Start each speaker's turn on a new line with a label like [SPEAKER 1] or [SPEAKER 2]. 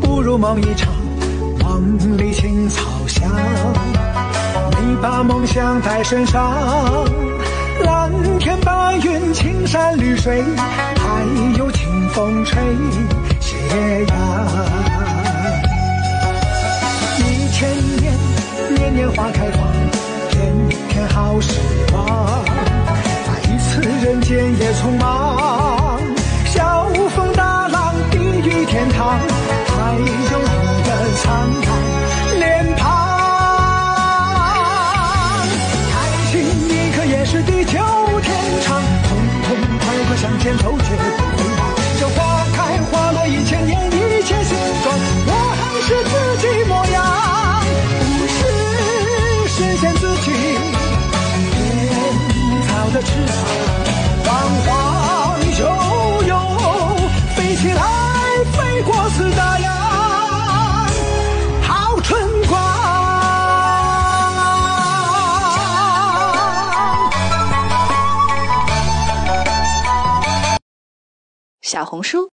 [SPEAKER 1] 不如梦一场，梦里青草香。你把梦想带身上，蓝天白云、青山绿水，还有清风吹斜阳。一千年，年年花开放，天天好时光。再一次人间也匆忙，还有你的灿烂脸庞。开心一刻也是地久天长，痛痛快快向前走，绝不回望。这花开花落一千年，一切形状，我还是自己模样，不是实现自己编造的翅膀，
[SPEAKER 2] 小红书。